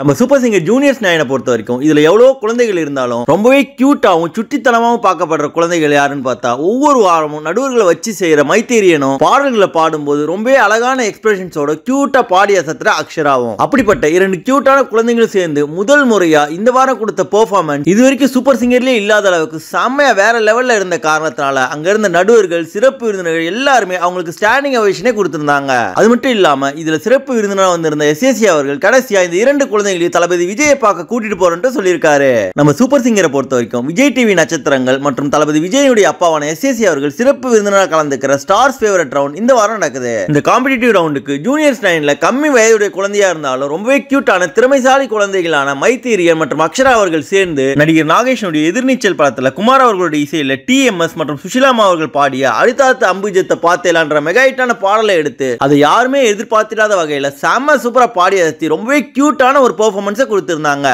நம்ம super singer juniors நாயனை பொறுத்த வரைக்கும் இதில் எவ்வளோ குழந்தைகள் இருந்தாலும் ரொம்பவே க்யூட்டாகவும் சுட்டித்தனமாகவும் பார்க்கப்படுற குழந்தைகள் யாருன்னு பார்த்தா ஒவ்வொரு வாரமும் நடுவர்களை வச்சு செய்கிற மைத்தேரியனும் பாடல்களை பாடும்போது ரொம்பவே அழகான எக்ஸ்பிரஷன்ஸோட க்யூட்டாக பாடி அசத்துற அக்ஷராவும். அப்படிப்பட்ட இரண்டு க்யூட்டான குழந்தைகளும் சேர்ந்து முதல் முறையாக இந்த வாரம் கொடுத்த பெர்ஃபார்மன்ஸ் இது வரைக்கும் சூப்பர் சிங்கர்லேயே இல்லாத அளவுக்கு செம்மையாக வேற லெவலில் இருந்த காரணத்தினால அங்க இருந்த நடுவர்கள் சிறப்பு விருந்தினர்கள் எல்லாருமே அவங்களுக்கு ஸ்டாண்டிங் அவேஷனே கொடுத்துருந்தாங்க. அது மட்டும் இல்லாம இதுல சிறப்பு விருந்தினராக வந்திருந்த எஸ்எஸ்சி அவர்கள் கடைசியாக இந்த இரண்டு குழந்தைகளையும் தளபதி விஜயை பார்க்க கூட்டிட்டு போறேன்ட்டு சொல்லியிருக்காரு. நம்ம சூப்பர் சிங்கரை பொறுத்த வரைக்கும் விஜய் டிவி நட்சத்திரங்கள் மற்றும் தளபதி விஜயனுடைய அப்பாவான எஸ்எஸ்சி அவர்கள் சிறப்பு விருந்தினர் கலந்துக்கிற ஸ்டார்ஸ் ஃபேவரட் ரவுண்ட் இந்த வாரம் நடக்குது. இந்த காம்படிட்டிவ் ரவுண்டுக்கு ஜூனியர்ஸ் நைன்ல கம்மி வயதுடைய குழந்தையா இருந்தாலும் ரொம்பவே கியூட்டான திறமைசாலி குழந்தைகளான மைத்தீரியன் மற்றும் அக்ஷரா அவர்கள் சேர்ந்து நடிகர் நாகேஷனுடைய எதிர்நீச்சல் படத்துல குமார் அவர்களுடைய இசையில டிஎம்எஸ் மற்றும் சுஷிலாமா அவர்கள் பாடிய அடுத்தாத்து அம்புஜத்தை பார்த்தேலான்ற மெகா ஹிட்டான பாடலை எடுத்து அதை யாருமே எதிர்பார்த்திடாத வகையில செம்ம சூப்பரா பாடி அசத்தி ரொம்பவே கியூட்டான ஒரு பெர்ஃபார்மன்ஸை கொடுத்துருந்தாங்க.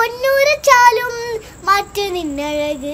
പൊന്നൂറ് ചാലും മാറ്റു നിന്നഴക്.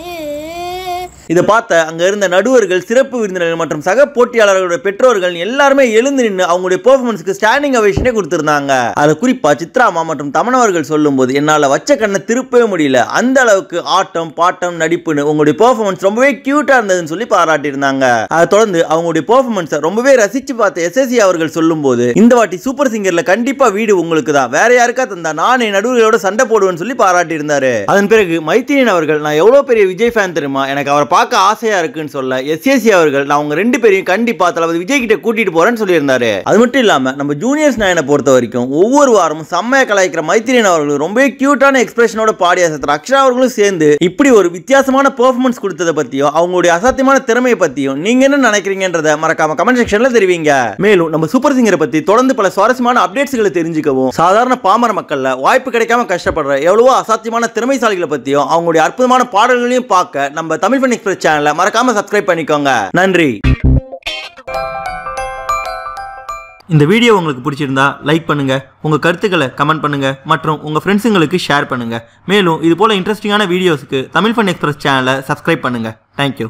இதை பார்த்த அங்கே இருந்த நடுவர்கள் சிறப்பு விருந்தினர்கள் மற்றும் சக போட்டியாளர்களுடைய பெற்றோர்கள் எல்லாருமே எழுந்து நின்று அவங்களுடைய பெர்ஃபார்மன்ஸ்க்கு ஸ்டாண்டிங் அவேஷனே கொடுத்துருந்தாங்க. அது குறிப்பா சித்ராமா மற்றும் தமனவர்கள் சொல்லும்போது என்னால் வச்ச கண்ணை திருப்பவே முடியல. அந்த அளவுக்கு ஆட்டம் பாட்டம் நடிப்புன்னு உங்களுடைய பெர்ஃபார்மன்ஸ் ரொம்பவே கியூட்டாக இருந்ததுன்னு சொல்லி பாராட்டியிருந்தாங்க. அதை தொடர்ந்து அவங்களுடைய பெர்ஃபார்மன்ஸை ரொம்பவே ரசிச்சு பார்த்த எஸ்எஸ்சி அவர்கள் சொல்லும்போது இந்த வாட்டி சூப்பர் சிங்கர்ல கண்டிப்பா வீடு உங்களுக்கு தான். வேற யாருக்கா தந்தா நானே நடுவர்களோட சண்டை போடுவேன்னு சொல்லி பாராட்டியிருந்தாரு. அதன் பிறகு மைத்திரியன் அவர்கள் நான் எவ்வளோ பெரிய விஜய் ஃபேன் தெரியுமா? எனக்கு அவரை பார்க்க ஆசையா இருக்குன்னு சொல்ல எஸ்எஸ்சி அவர்கள் நான் உங்க ரெண்டு பேரையும் கண்டிப்பா தளபதி விஜய் கிட்ட கூட்டிட்டு போறேன்னு சொல்லியிருந்தாரு. அது மட்டும் இல்லாம நம்ம ஜூனியர்ஸ் நாயனை பொறுத்த வரைக்கும் ஒவ்வொரு வாரமும் செம்மையா கலாய்க்கிற மைத்திரியன் அவர்கள் ரொம்பவே கியூட்டான எக்ஸ்பிரஷனோட பாடி அசத்துற அக்ஷரா அவர்களும் சேர்ந்து இப்படி ஒரு வித்தியாசமான பெர்ஃபார்மன்ஸ் கொடுத்ததை பத்தியும் அவங்களுடைய அசாத்தியமான திறமையை பத்தியும் நீங்க என்ன நினைக்கிறீங்கன்றத மறக்காம கமெண்ட் செக்ஷன்ல தெரிவிங்க. மேலும் நம்ம சூப்பர் சிங்கரை பத்தி தொடர்ந்து பல சுவாரஸ்யமான அப்டேட்ஸ்களை தெரிஞ்சுக்கவும் சாதாரண பாமர மக்கள்ல வாய்ப்பு கிடைக்காம கஷ்டப்படுற எவ்வளவோ அசாத்தியமான திறமைசாலிகளை பத்தியும் அவங்களுடைய அற்புதமான பாடல்களையும் பார்க்க நம்ம தமிழ் பண்ணி எக்ஸ்பிரஸ் சேனலை மறக்காம சப்ஸ்கிரைப் பண்ணிக்கோங்க. நன்றி. இந்த வீடியோ உங்களுக்கு பிடிச்சிருந்தா லைக் பண்ணுங்க உங்க கருத்துக்களை கமெண்ட் பண்ணுங்க மற்றும் உங்க ஃப்ரெண்ட்ஸுங்களுக்கு ஷேர் பண்ணுங்க. மேலும் இது போல இன்ட்ரெஸ்டிங்கான வீடியோஸ்க்கு தமிழ் ஃபன் எக்ஸ்பிரஸ் சேனலை சப்ஸ்கிரைப் பண்ணுங்க. Thank you